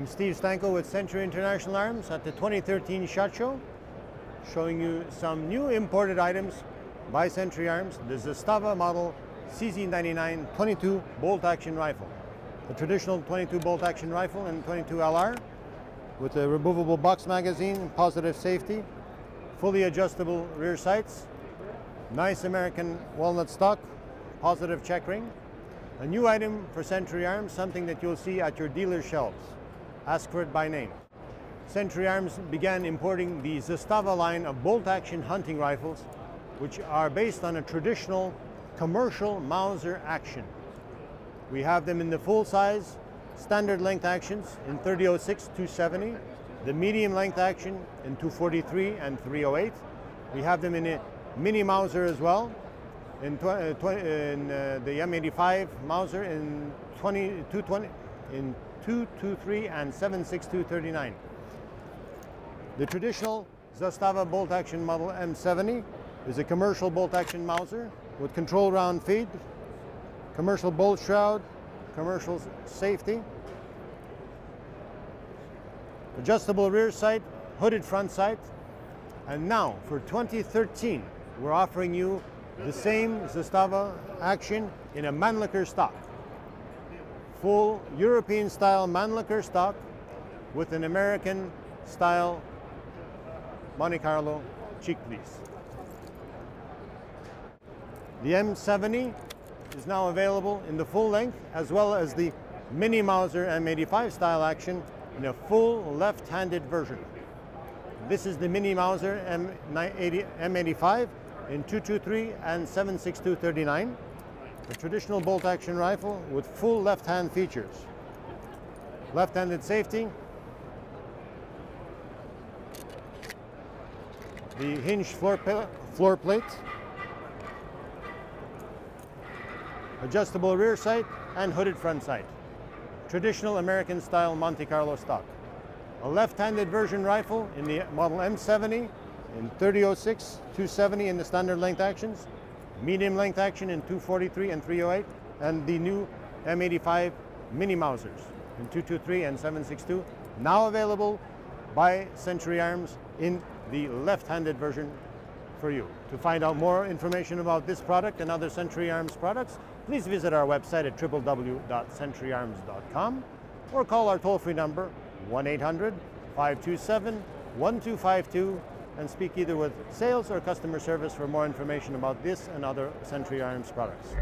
I'm Steve Stanko with Century International Arms at the 2013 SHOT Show, showing you some new imported items by Century Arms, the Zastava model CZ99 22 bolt action rifle. The traditional 22 bolt action rifle and 22 LR with a removable box magazine, positive safety, fully adjustable rear sights, nice American walnut stock, positive checkering. A new item for Century Arms, something that you'll see at your dealer shelves. Ask for it by name. Century Arms began importing the Zastava line of bolt-action hunting rifles, which are based on a traditional commercial Mauser action. We have them in the full size, standard length actions in 3006 270, the medium length action in 243 and 308. We have them in a mini Mauser as well, in, uh, in uh, the M85 Mauser in 20, 220, in 223 and 76239. The traditional Zastava bolt action model M70 is a commercial bolt action Mauser with control round feed, commercial bolt shroud, commercial safety, adjustable rear sight, hooded front sight, and now for 2013 we're offering you the same Zastava action in a Mannlicher stock. Full European style Mannlicher stock with an American style Monte Carlo cheek piece. The M70 is now available in the full length as well as the Mini Mauser M85 style action in a full left-handed version. This is the Mini Mauser M85 in 223 and 76239, a traditional bolt action rifle with full left hand features. Left handed safety, the hinged floor, floor plate, adjustable rear sight, and hooded front sight. Traditional American style Monte Carlo stock. A left-handed version rifle in the model M70 in 3006, 270 in the standard length actions, medium length action in 243 and 308, and the new M85 Mini Mausers in 223 and 762, now available by Century Arms in the left-handed version for you. To find out more information about this product and other Century Arms products, please visit our website at www.centuryarms.com or call our toll-free number 1-800-527-1252 and speak either with sales or customer service for more information about this and other Century Arms products.